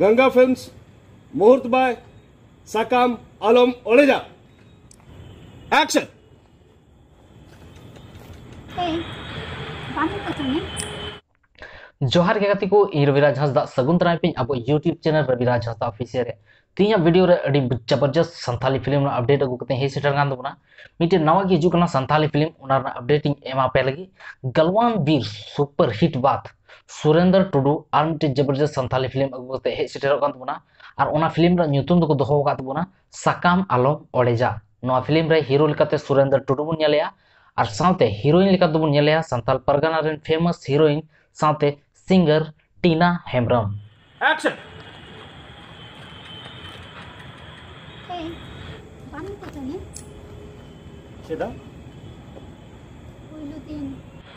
Ganga films मुहूर्त by साकाम आलम ओलेजा एक्शन kami? जोहार के गति को रविराज हंसदा सगुन तराई पे अब YouTube channel Raviraj Hansda official रे तीन वीडियो रे अड़ी ज़बरदस्त संथाली फ़िल्म अपडेट अगु कते हे। सेटर गान दबना मिटे नवा के हिजू कना संथाली फ़िल्म ओना अपडेटिंग एमा पे लगी गलवान वीर सुपर हिट बात। सुरेंद्र टुडू आर मिटे जबरदस्त संथाली फिल्म अगु कते हे सेटर गान दबना और ओना फिल्म रा ᱧᱩᱛᱩᱢ दको दोहो का दबना साकाम आलम ओडेजा नवा फिल्म रे हीरो लेकाते सुरेंद्र टुडू बन नेलेया और साथे हीरोइन लेका दबन नेलेया Santhal Pargana rain famous heroine साथे singer Tina Hembrom action Hey, paano ka kami? सीधा Puylo din.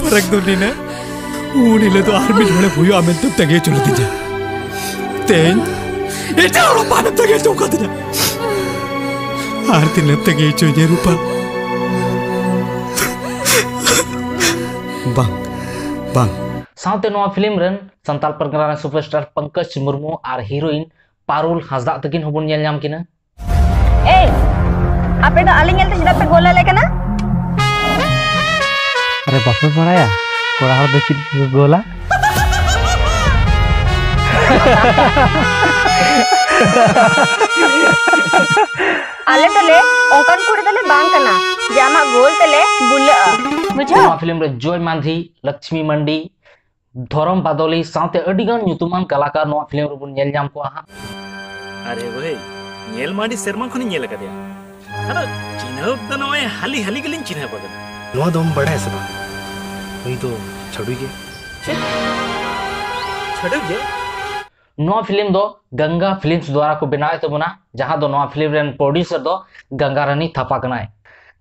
ಫರಕ್ ದುಡ್ಡಿನ ಊನಿಲ್ಲದು ಆರ್ಮಿ ಹೊಳೆ ಹುಯ್ಯೋ ಆಮೇಲೆ ತಪ್ಪು ತೆಗೆ ಚಲೋದಿದ್ದ ತೇನ್ ಎಟ್ಟ ಅವಳು ಪಾನ ತೆಗೆ ಚೌಕದಿನ ಆರು ತಿಂಗಳ ತೆಗೆ ಚೋಜೆ ರೂಪ बंग ಬಾಂಗ್ साथ फ़िल्म रन संताल परगना सुपरस्टार पंकज मुर्मू और हीरोइन पारुल हासदा तकिन हबन नेल नाम किना ए आपे पे गोला लेकना ना अरे बापे पढ़ाया कोड़ा हर बेचिन गोला आले तले ओंकन कुड़ी तले बांग कना जामा गोल तले बुल्ला बुझा नवा फिल्म रे जॉय मांझी लक्ष्मी मंडी धरम बादोली साथे अडिगान ᱧᱩᱛᱩᱢᱟᱱ कलाकार नवा फिल्म ᱨᱮᱵᱚᱱ ᱧᱮᱞ ᱧᱟᱢ ᱠᱚᱣᱟ ᱦᱟᱸᱜ अरे भाई नेल माडी सेरमा खनि नेल कदिया अरे चिन्हव द नय हाली हाली गलिन चिन्ह बदल नवा दम बड़ा है सब वही तो छड़ू के छड़क जे नवा फ़िल्म दो गंगा फिल्म्स द्वारा को बनाए तबना जहाँ दो नवा फ़िल्म रेन प्रोड्यूसर दो गंगा रानी थापा कनाय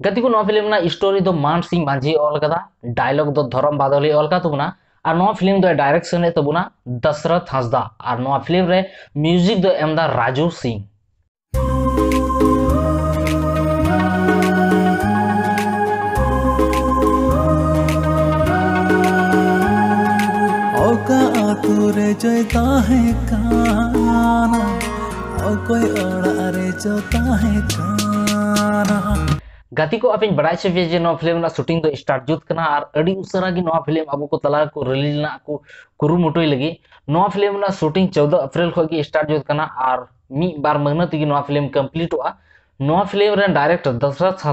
गति को नवा फ़िल्म ना स्टोरी दो मान सिंह मांझी ऑल कदा डायलॉग दो धरम बादली ऑल का तबना और नवा फ़िल्म दो डायरेक्शन है तबना दशरथ हंसदा और नवा फ़िल्म रे म्यूज़िक दो एमदा राजू सिंह। औका आतुरे जयता काना और कोई औड़ा रे जोता है काना। गाती को अपन जे नवा फ़िल्म ना शूटिंग दो स्टार्ट जुत उसरा की फ़िल्म अब को तला को रिलीज़ ना को कुरुमुटुई लगी। नवा फ़िल्म ना शूटिंग 14 अप्रैल खो की स्टार्ट जुत बार महीना तक नवा फ़िल्म कंप्लीट हुआ। नवा फ़िल्म डायरेक्टर दशरथ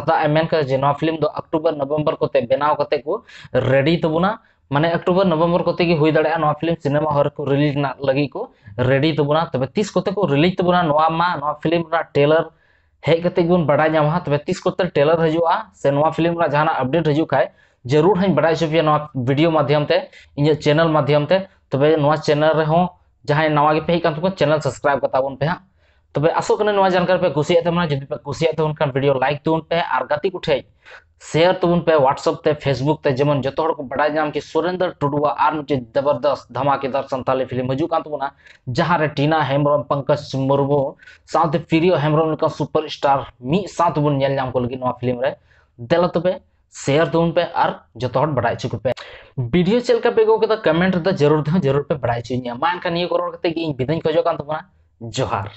का नवा फ़िल्म अक्टूबर, नवंबर कोते बनाव को रेडी तबुना माने अक्टूबर, नवंबर की हुई दड़े। नवा फ़िल्म सिनेमा हॉल को रिलीज़ लगी को रेडी तबे 30 कोते को रिलीज़ तबुना नवा मा, नवा फ़िल्म ट्रेलर हेज कते बन बड़ा तबे तीस कोते ट्रेलर हजुआ से फ़िल्म रा जहाना अपडेट हजू खाए ज़रूर हई बड़ा चुपिया नवा वीडियो माध्यम ते इन चैनल माध्यम ते। तबे चैनल रे हो जहाँ नवा के तुको चैनल सब्सक्राइब बन पे हाँ। तबे आसो नवा जानकारी पे कुसिया जदि पे कुसिया तबन वीडियो लाइक तुन पे आर गति कुठे? शेयर तुन पे व्हाट्सएप ते फेसबुक ते हड़ को बड़ा नाम कि सुरेंद्र टुडुआ, आर मिटे ज़बरदस्त धमाकेदार संताली फ़िल्म हजू कान तुना जहाँ टीना हेम्ब्रम पंकज मुर्मू साथ प्रियो हेम्ब्रम लेका सुपर स्टार मी साथ को लगी फ़िल्म रे। देला तबे शेयर तुन पे जतो हड़ बड़ा चुक पे। वीडियो चल का पे गो के कमेंट द ज़रूर दे ज़रूर पे बड़ा चुनिया मान का निये कि बिदन खोजो कान तुना जोहार।